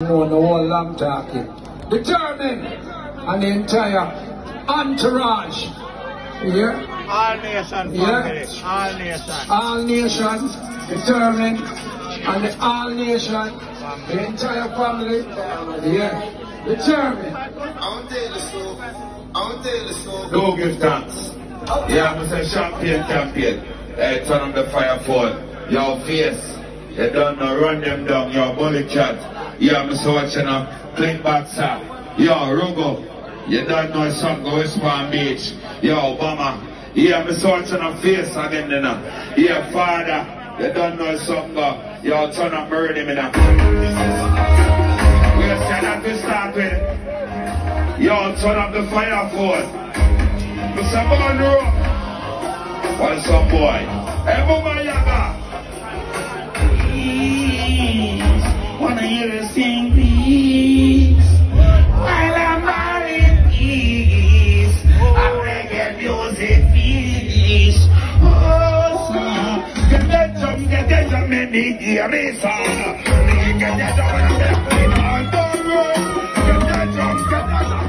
know the whole long talking. Determined and the entire entourage. You hear? All nation Yeah. family. All nation. All nations determined and the all nation, the entire family. Yeah. Determined. I'll tell the story. I'll tell the story. Go give thanks. Yeah, I'm say champion, champion. Hey, turn on the fire phone. Your face. You don't know, run them down. Your bully chat. Yeah, I'm so watching now. Clean boxer. Yo, Rugo. You don't know some go West Palm Beach. Yo, Obama. Yeah, I'm so watching on face again, know. Yeah, father. You don't know some go. Yo, turn up, murder him, know. We'll say that to start with. Yo, turn up the fire phone. Mr. Monroe. What's up, boy? Hey, Wanna hear you sing peace. While I'm out in peace. I reggae music peace. Oh, son. Get that drum, get that drum, and me hear me, son. Get that son. Get that drum, get that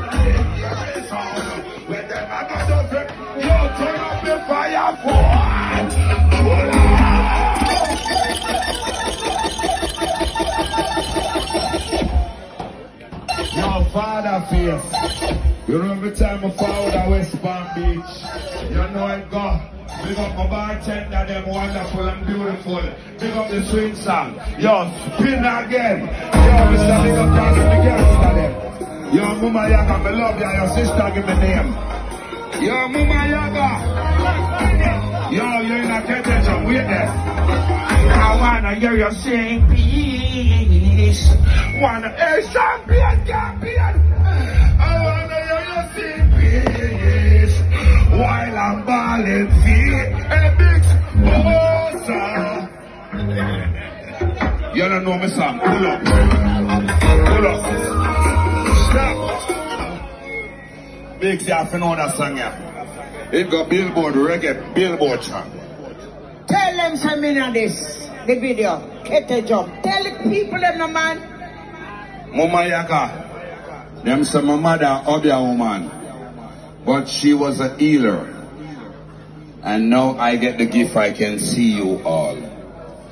Your father face. You remember time I forward at West Palm Beach, you know it go. Big up my bartender, them wonderful and beautiful. Big up the swing song. Yo, spin again. Yo, Mr. Big up all the gangster them. Yo, Mama Yaga, me love you. Your sister give me name. Yo, Mama Yaga. Yo, you in a contention. Wait there. I wanna hear you sing peace. Wanna hear champion, champion. I wanna hear you sing peace. While I'm balling feet, a big bossa. You don't know me song. Pull up. Pull up. Stop. Big you know that song, yeah. It got Billboard reggae, Billboard chart. Tell them on this, the video. Get a job. Tell people them no man. Mama Yaga. Them say my mother Obeah woman. But she was a healer. And now I get the gift I can see you all.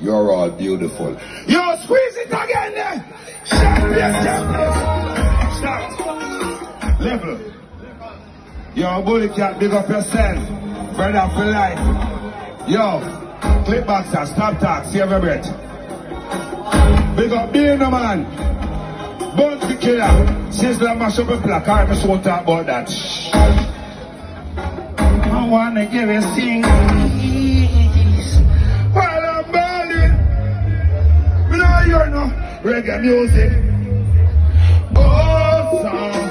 You're all beautiful. You squeeze it again there. Champion, champion. Stop. Level. Yo, bully cat, big up yourself. Brother for life. Yo, clip boxer, stop talk, save your breath. Big up Beenie Man. Bounty killer. Sizzla mash up a plaque. I just won't talk about that. I wanna give a sing. While I'm balling, we know you're no reggae music. Oh, son.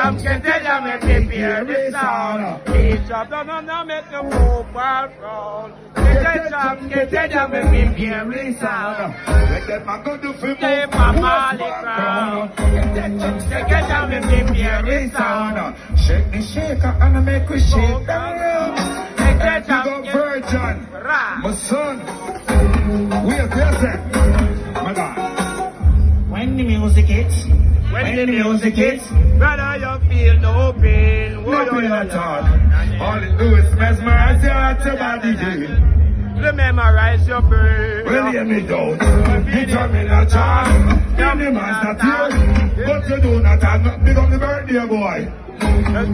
Jam, and prepare the sound. Each of them on the make the move round. Get and the. Let a go that jam, and the. Shake the shaker and I make we shake around. Get Big jam, Virgin, my son. We are present. My God. When the music hits, When the music hits, brother, you feel no pain. What Nothing you at all. All it do is mesmerize your heart, your body. yeah. Memorize your brain. Well, hear me don't determine a child. Any man's not here, but you do not have not big up the birthday boy.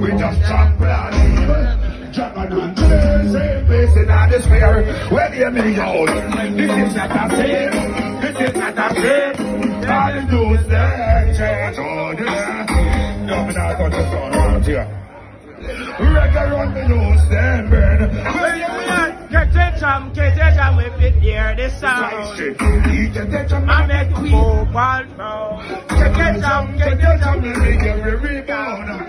We just chop blood. And same place in the me out. This is not a sin. This is not a sin. All you do is then change. Oh, yeah. No, me not got the sun around here. Reggae run the burn. Hear. Get the jam, get the jam, if it hear the sound. I make the move round. Get the jam, get the jam,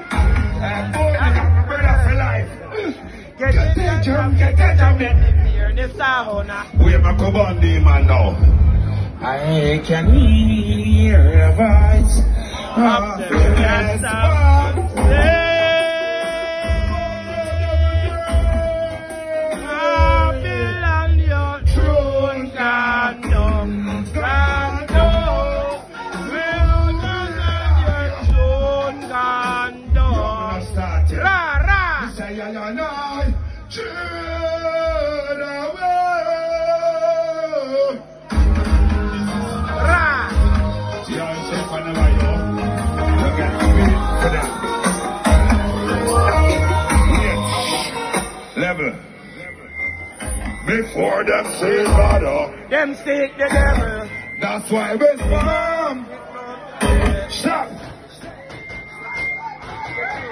Where my Kabandi man now? I can hear a voice Up of the the Level. Before them say father, Them seek the devil. that's why we farm. Stop.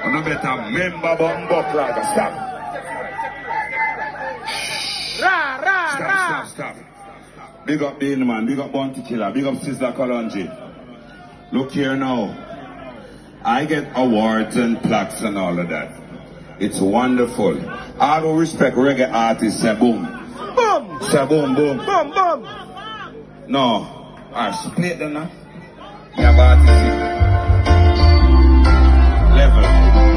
I better member Bumbo Clogger. Stop. Ra, ra, Stop, ra. stop, stop. Big up Beenie Man, big up Bounty Killer, big up Sister Kalonji. Look here now. I get awards and plaques and all of that. It's wonderful. All who respect reggae artists say boom. Boom. Say boom, boom. Boom, boom. No. I split them now. Yeah, but Level.